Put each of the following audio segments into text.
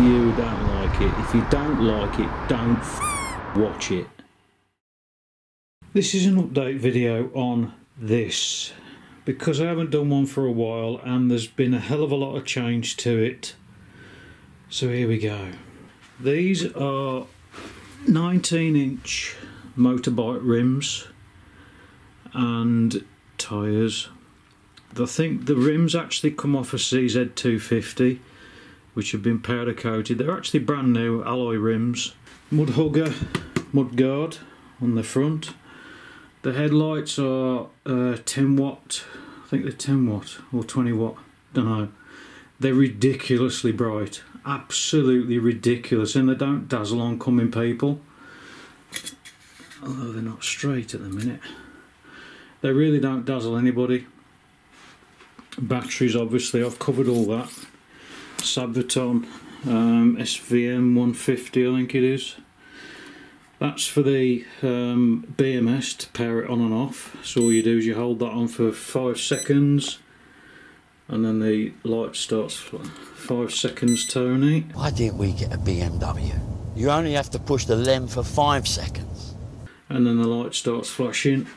don't like it, If you don't like it, don't watch it. This is an update video on this because I haven't done one for a while and there's been a hell of a lot of change to it. So here we go. These are 19 inch motorbike rims and tyres. I think the rims actually come off a CZ250 which have been powder coated. They're actually brand new alloy rims. Mudhugger, mud guard on the front. The headlights are uh, 10 watt, I think they're 10 watt or 20 watt, don't know. They're ridiculously bright, absolutely ridiculous, and they don't dazzle oncoming people. Although they're not straight at the minute. They really don't dazzle anybody. Batteries, obviously, I've covered all that. Sabvoton um, SVM 150, I think it is. That's for the um, BMS to power it on and off. So all you do is you hold that on for five seconds and then the light starts five seconds Tony. Why didn't we get a BMW? You only have to push the lem for five seconds. And then the light starts flashing.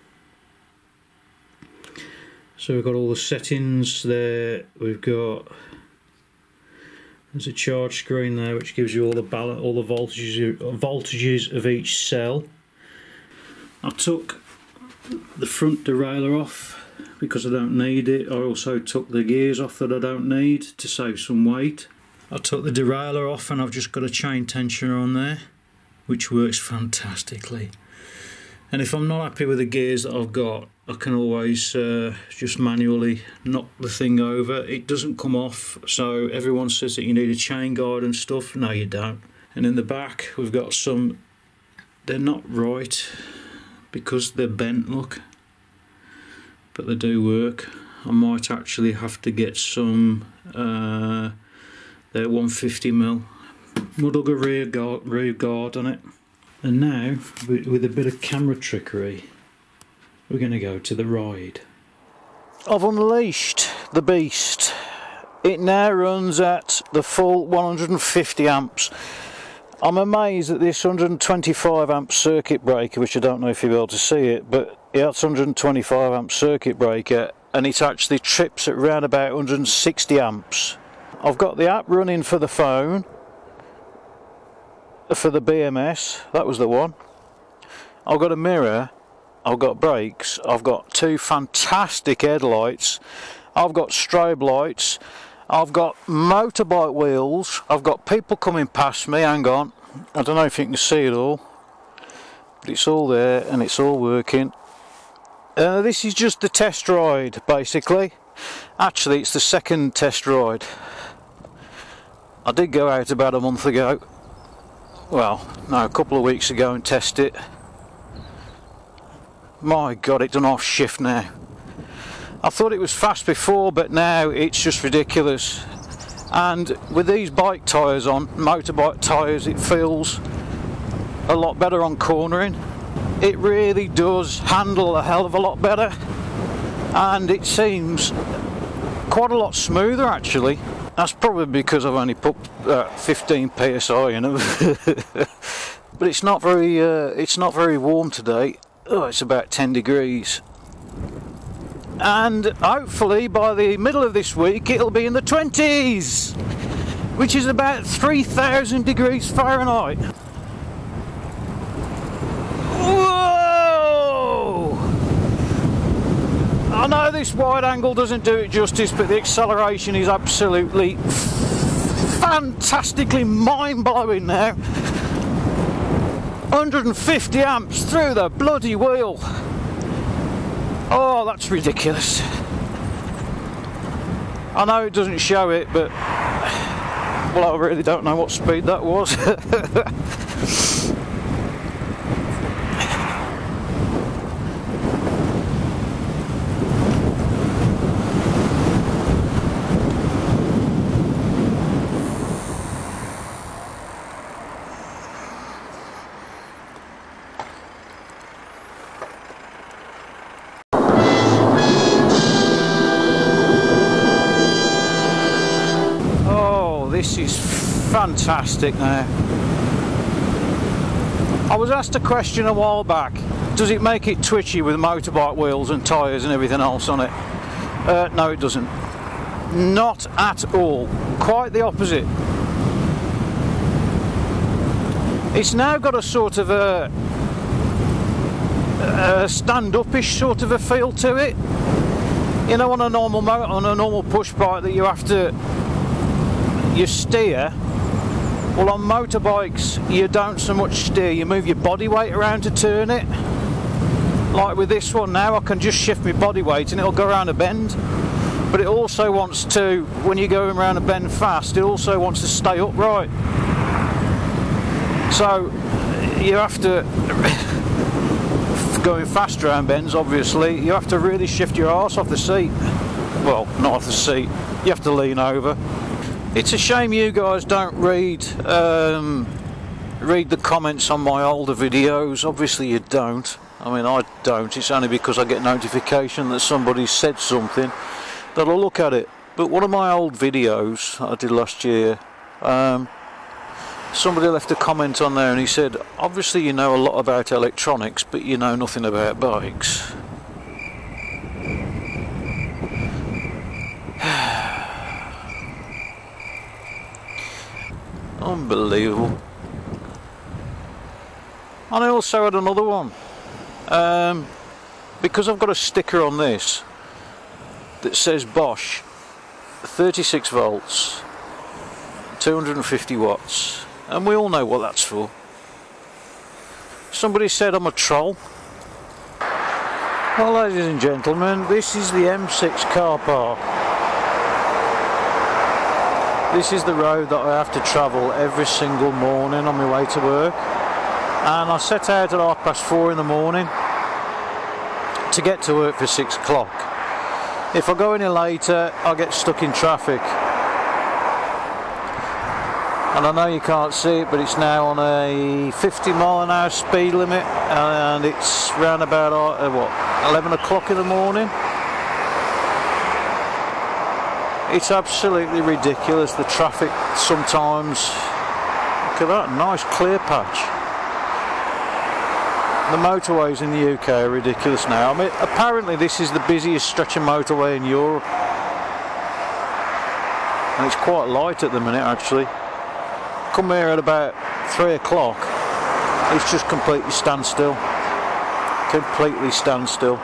So we've got all the settings there. We've got there's a charge screen there which gives you all the balance, all the voltages, voltages of each cell. I took the front derailleur off because I don't need it. I also took the gears off that I don't need to save some weight. I took the derailleur off and I've just got a chain tensioner on there which works fantastically. And if I'm not happy with the gears that I've got, I can always uh, just manually knock the thing over. It doesn't come off, so everyone says that you need a chain guard and stuff. No, you don't. And in the back, we've got some. They're not right because they're bent. Look, but they do work. I might actually have to get some. Uh, they're 150 mil. Mudhugger rear guard, rear guard on it. And now, with a bit of camera trickery, we're going to go to the ride. I've unleashed the beast. It now runs at the full 150 amps. I'm amazed at this 125 amp circuit breaker, which I don't know if you'll be able to see it, but it's 125 amp circuit breaker and it actually trips at around about 160 amps. I've got the app running for the phone, for the BMS, that was the one. I've got a mirror I've got brakes, I've got two fantastic headlights, I've got strobe lights, I've got motorbike wheels, I've got people coming past me, hang on, I don't know if you can see it all, but it's all there and it's all working. Uh, this is just the test ride basically, actually it's the second test ride. I did go out about a month ago, well, no, a couple of weeks ago and test it. My god it done off shift now. I thought it was fast before but now it's just ridiculous. And with these bike tyres on motorbike tyres it feels a lot better on cornering. It really does handle a hell of a lot better. And it seems quite a lot smoother actually that's probably because I've only put uh, 15 psi in it but it's not very uh, it's not very warm today oh, it's about 10 degrees. And hopefully by the middle of this week it'll be in the 20s, which is about 3,000 degrees Fahrenheit. Whoa! I know this wide angle doesn't do it justice, but the acceleration is absolutely fantastically mind-blowing now. 150 amps through the bloody wheel. Oh, that's ridiculous. I know it doesn't show it, but well, I really don't know what speed that was. fantastic now. I was asked a question a while back. Does it make it twitchy with motorbike wheels and tyres and everything else on it? Uh, no, it doesn't. Not at all. Quite the opposite. It's now got a sort of a, a stand-upish sort of a feel to it. You know, on a normal mo- on a normal push bike that you have to you steer. Well, on motorbikes, you don't so much steer. You move your body weight around to turn it. Like with this one now, I can just shift my body weight and it'll go around a bend. But it also wants to, when you're going around a bend fast, it also wants to stay upright. So you have to, going fast around bends, obviously, you have to really shift your arse off the seat. Well, not off the seat. You have to lean over. It's a shame you guys don't read um, read the comments on my older videos. Obviously, you don't. I mean, I don't. It's only because I get notification that somebody said something that I'll look at it. But one of my old videos I did last year, um, somebody left a comment on there and he said, obviously you know a lot about electronics, but you know nothing about bikes. Unbelievable. And I also had another one. Um, because I've got a sticker on this that says Bosch 36 volts 250 watts and we all know what that's for somebody said I'm a troll well ladies and gentlemen this is the M6 car park this is the road that I have to travel every single morning on my way to work and I set out at half past four in the morning to get to work for six o'clock. If I go any later, I get stuck in traffic. And I know you can't see it, but it's now on a 50 mile an hour speed limit, and it's round about uh, what 11 o'clock in the morning. It's absolutely ridiculous. The traffic sometimes. Look at that nice clear patch the motorways in the UK are ridiculous now. I mean, apparently this is the busiest stretch of motorway in Europe. And it's quite light at the minute actually. Come here at about three o'clock, it's just completely standstill. Completely standstill.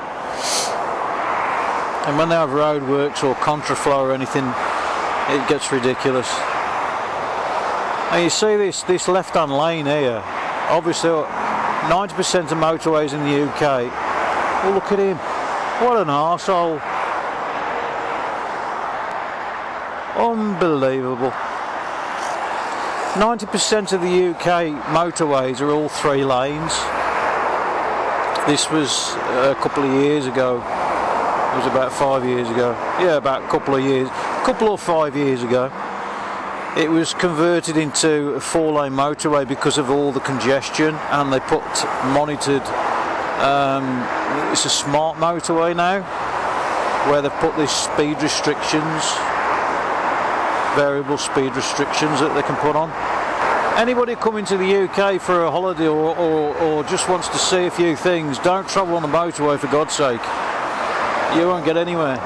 And when they have roadworks or contraflow or anything, it gets ridiculous. And you see this this left-hand lane here, obviously 90% of motorways in the UK. Oh, look at him. What an arsehole. Unbelievable. 90% of the UK motorways are all three lanes. This was a couple of years ago. It was about five years ago. Yeah, about a couple of years. A couple or five years ago it was converted into a four lane motorway because of all the congestion and they put monitored um, it's a smart motorway now where they've put these speed restrictions variable speed restrictions that they can put on anybody coming to the UK for a holiday or, or, or just wants to see a few things don't travel on the motorway for God's sake you won't get anywhere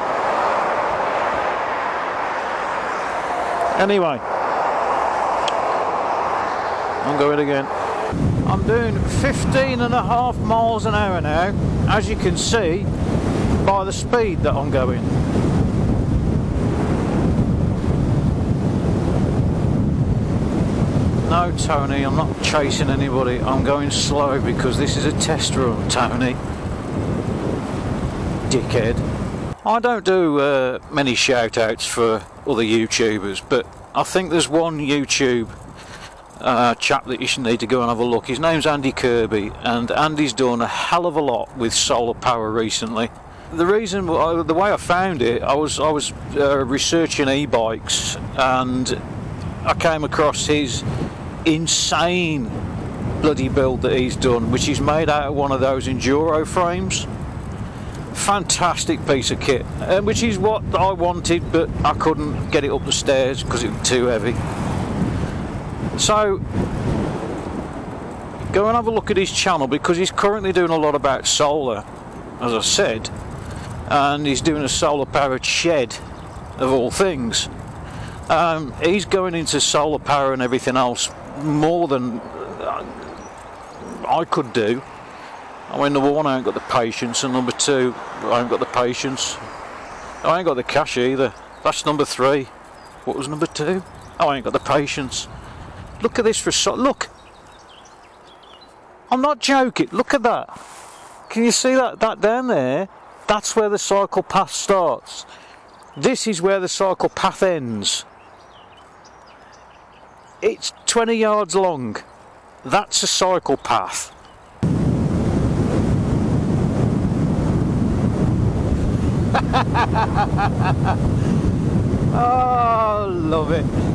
Anyway, I'm going again. I'm doing 15 and a half miles an hour now, as you can see by the speed that I'm going. No, Tony, I'm not chasing anybody. I'm going slow because this is a test run, Tony. Dickhead. I don't do uh, many shout outs for other YouTubers, but I think there's one YouTube uh, chap that you should need to go and have a look. His name's Andy Kirby, and Andy's done a hell of a lot with solar power recently. The reason, uh, the way I found it, I was I was uh, researching e-bikes, and I came across his insane bloody build that he's done, which is made out of one of those enduro frames. Fantastic piece of kit, uh, which is what I wanted, but I couldn't get it up the stairs because it was too heavy. So go and have a look at his channel because he's currently doing a lot about solar, as I said, and he's doing a solar powered shed of all things. Um, he's going into solar power and everything else more than uh, I could do. I mean, number one, I ain't got the patience, and number two, I ain't got the patience. I ain't got the cash either. That's number three. What was number two? Oh, I ain't got the patience. Look at this for so look. I'm not joking. Look at that. Can you see that that down there? That's where the cycle path starts. This is where the cycle path ends. It's 20 yards long. That's a cycle path. oh, love it.